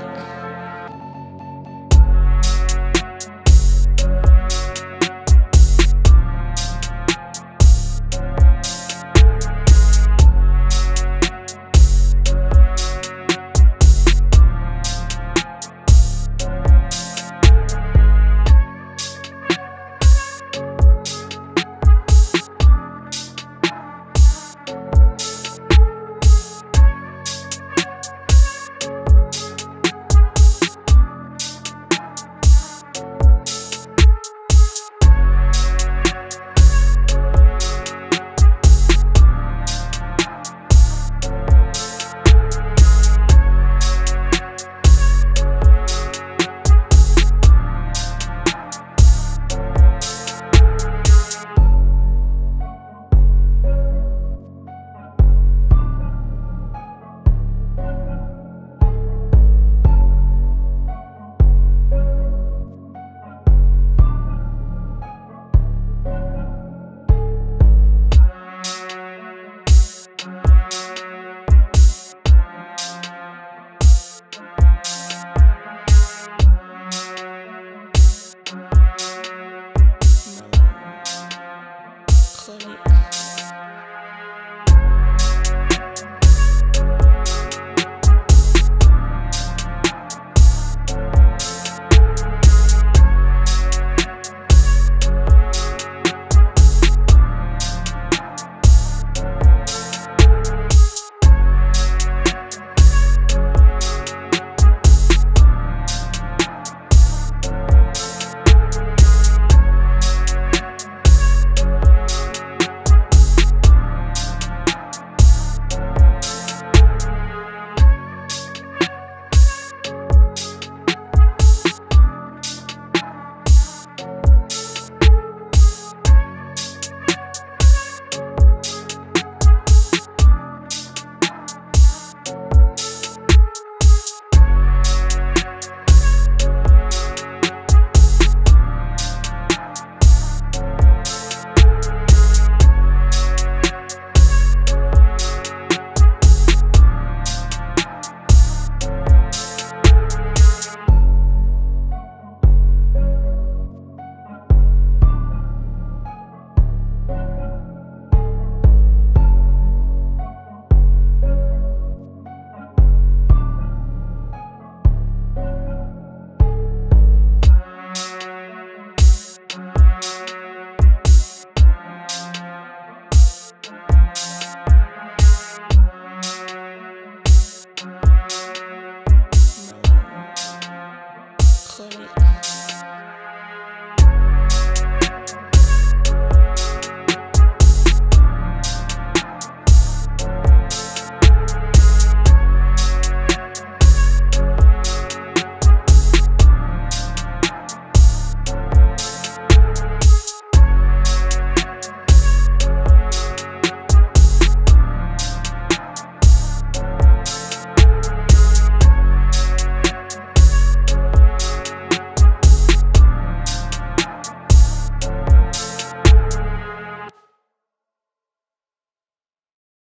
week.